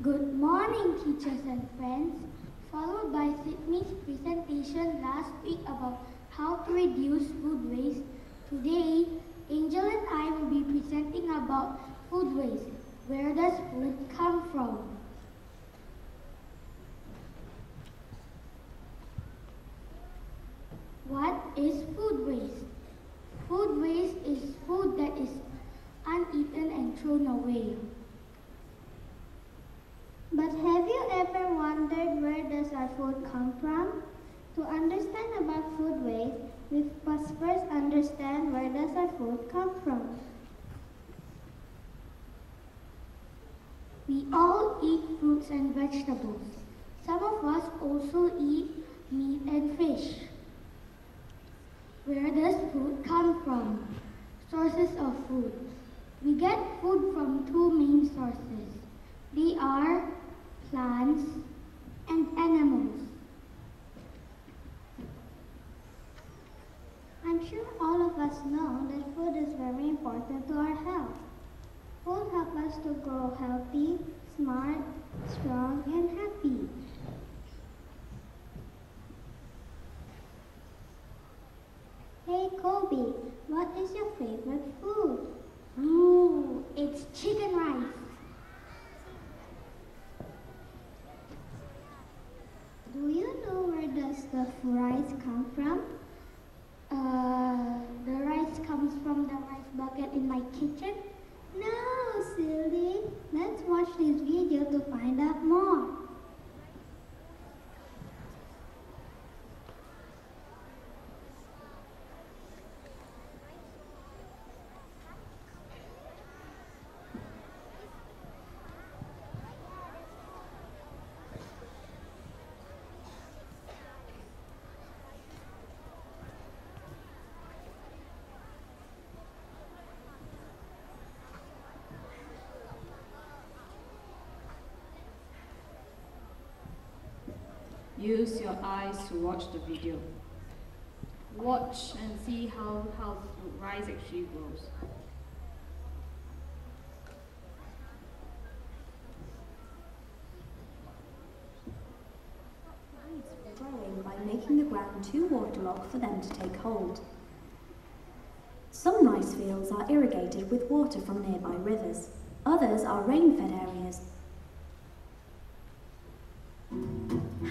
Good morning, teachers and friends. Followed by Sydney's presentation last week about how to reduce food waste, today Angel and I will be presenting about food waste. Where does food come from? What is food waste? Food waste is food that is uneaten and thrown away. But have you ever wondered where does our food come from? To understand about food waste, we must first understand where does our food come from. We all eat fruits and vegetables. Some of us also eat meat and fish. Where does food come from? Sources of food. We get food from two main sources. They are plants and animals. I'm sure all of us know that food is very important to our health. Food helps us to grow healthy, smart, strong, and happy. Hey Koeby, what is your favorite food? Ooh, it's chicken rice. Do you know where does the rice come from? Uh, the rice comes from the rice bucket in my kitchen? No, silly. Let's watch this video to find out more. Use your eyes to watch the video. Watch and see how, how rice actually grows. By making the ground too waterlogged for them to take hold. Some rice fields are irrigated with water from nearby rivers. Others are rain-fed areas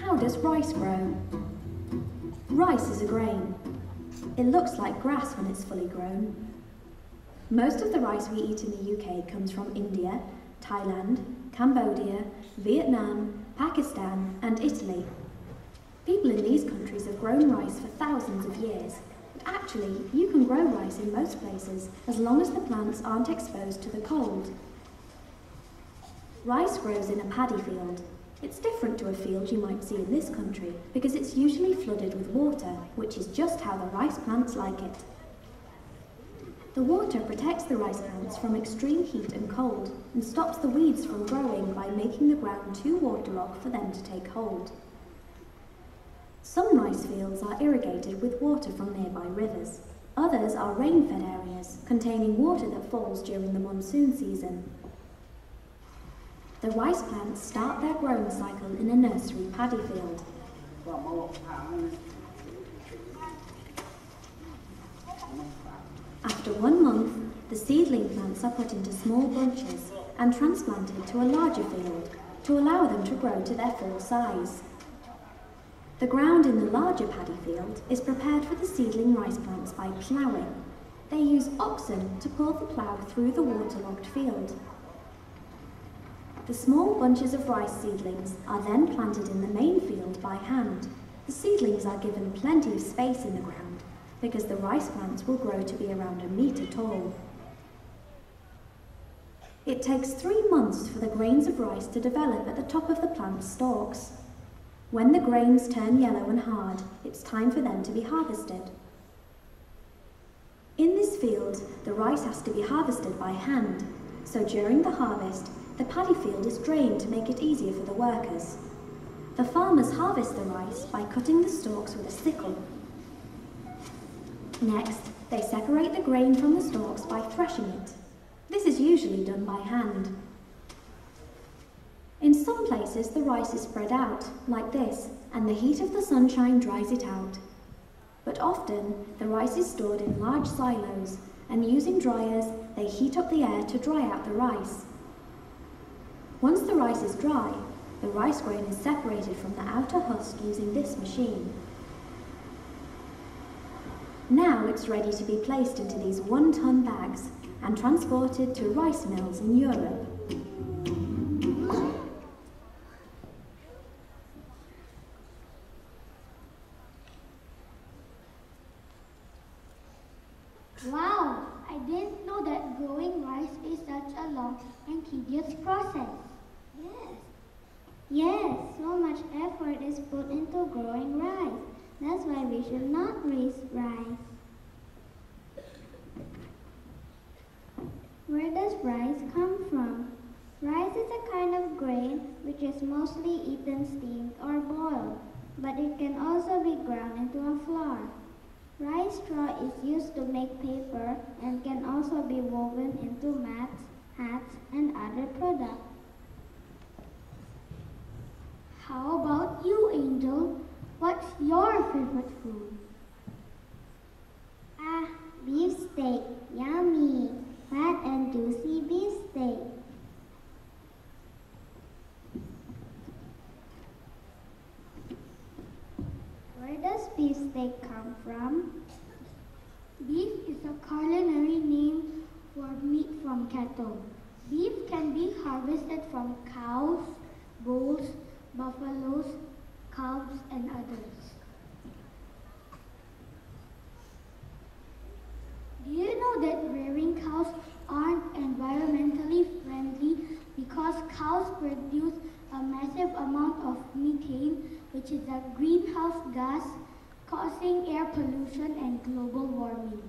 How does rice grow? Rice is a grain. It looks like grass when it's fully grown. Most of the rice we eat in the UK comes from India, Thailand, Cambodia, Vietnam, Pakistan and Italy. People in these countries have grown rice for thousands of years. But actually, you can grow rice in most places as long as the plants aren't exposed to the cold. Rice grows in a paddy field, it's different to a field you might see in this country because it's usually flooded with water, which is just how the rice plants like it. The water protects the rice plants from extreme heat and cold and stops the weeds from growing by making the ground too waterlogged for them to take hold. Some rice fields are irrigated with water from nearby rivers. Others are rain-fed areas containing water that falls during the monsoon season the rice plants start their growing cycle in a nursery paddy field. After one month, the seedling plants are put into small bunches and transplanted to a larger field to allow them to grow to their full size. The ground in the larger paddy field is prepared for the seedling rice plants by ploughing. They use oxen to pull the plough through the waterlogged field. The small bunches of rice seedlings are then planted in the main field by hand. The seedlings are given plenty of space in the ground because the rice plants will grow to be around a metre tall. It takes three months for the grains of rice to develop at the top of the plant's stalks. When the grains turn yellow and hard, it's time for them to be harvested. In this field, the rice has to be harvested by hand, so during the harvest, the paddy field is drained to make it easier for the workers. The farmers harvest the rice by cutting the stalks with a sickle. Next, they separate the grain from the stalks by threshing it. This is usually done by hand. In some places the rice is spread out, like this, and the heat of the sunshine dries it out. But often, the rice is stored in large silos, and using dryers, they heat up the air to dry out the rice. Once the rice is dry, the rice grain is separated from the outer husk using this machine. Now it's ready to be placed into these one-ton bags and transported to rice mills in Europe. Wow, I didn't know that growing rice is such a long and tedious process. Yes. Yes, so much effort is put into growing rice. That's why we should not waste rice. Where does rice come from? Rice is a kind of grain which is mostly eaten steamed or boiled, but it can also be ground into a flour. Rice straw is used to make paper and can also be woven into mats, hats, and other products. How about What's your favorite food? Ah, beef steak, yummy, fat and juicy beef steak. Where does beef steak come from? Beef is a culinary name for meat from cattle. Beef can be harvested from cows, bulls, buffaloes, calves, and others. Do you know that rearing cows aren't environmentally friendly because cows produce a massive amount of methane, which is a greenhouse gas causing air pollution and global warming.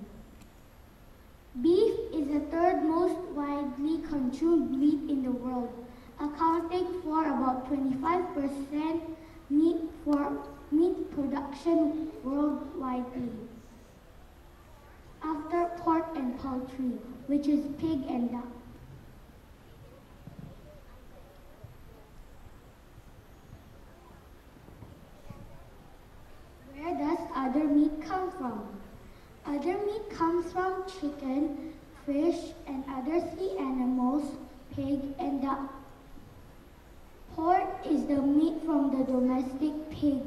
Beef is the third most widely consumed meat in the world, accounting for about 25% meat for meat production worldwide. After pork and poultry, which is pig and duck. Where does other meat come from? Other meat comes from chicken, fish, and other sea animals, pig, and duck. Pork is the meat from the domestic pig.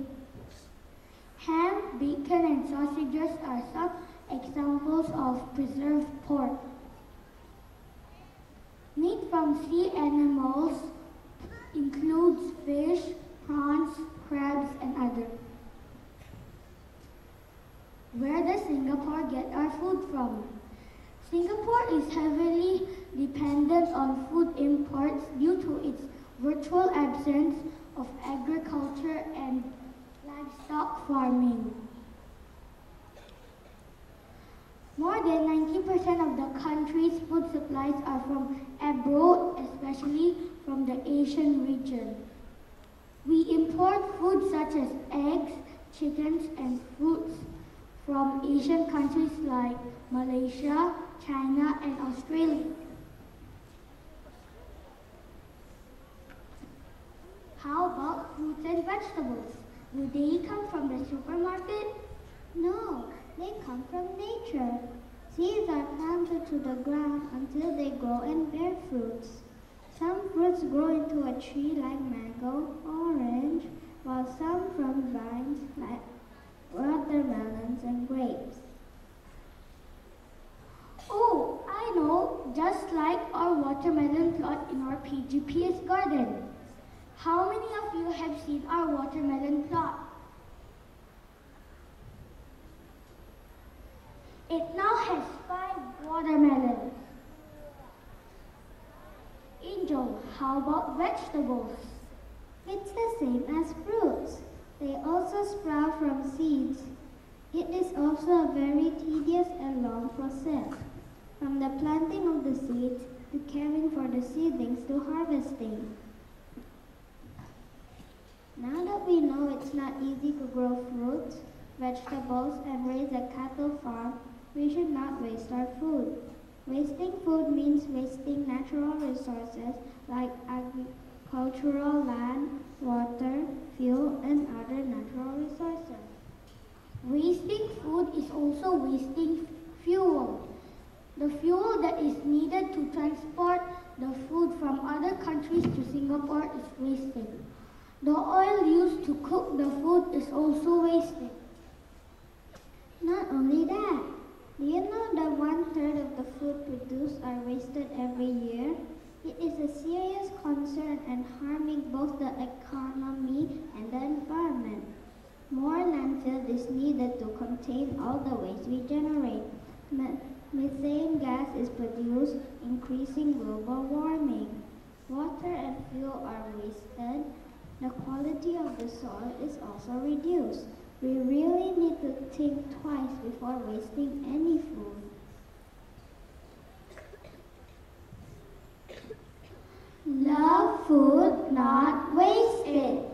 Ham, bacon, and sausages are some examples of preserved pork. Meat from sea animals includes fish, prawns, crabs, and others. Where does Singapore get our food from? Singapore is heavily dependent on food imports due to its virtual absence of agriculture and livestock farming. More than 90% of the country's food supplies are from abroad, especially from the Asian region. We import food such as eggs, chickens, and fruits from Asian countries like Malaysia, China, and Australia. How about fruits and vegetables? Do they come from the supermarket? No, they come from nature. Seeds are planted to the ground until they grow and bear fruits. Some fruits grow into a tree like mango, orange, while some from vines like watermelons and grapes. Oh, I know, just like our watermelon plot in our PGPS garden. How many of you have seen our watermelon plot? It now has five watermelons. Angel, how about vegetables? It's the same as fruits. They also sprout from seeds. It is also a very tedious and long process, from the planting of the seeds to caring for the seedlings to harvesting. Now that we know it's not easy to grow fruits, vegetables, and raise a cattle farm, we should not waste our food. Wasting food means wasting natural resources like agricultural land, water, fuel, and other natural resources. Wasting food is also wasting fuel. The fuel that is needed to transport the food from other countries to Singapore is wasted. The oil used to cook the food is also wasted. Not only that, do you know that one third of the food produced are wasted every year? It is a serious concern and harming both the economy and the environment. More landfill is needed to contain all the waste we generate. Methane gas is produced, increasing global warming. Water and fuel are wasted. The quality of the soil is also reduced. We really need to think twice before wasting any food. Love food, not waste it.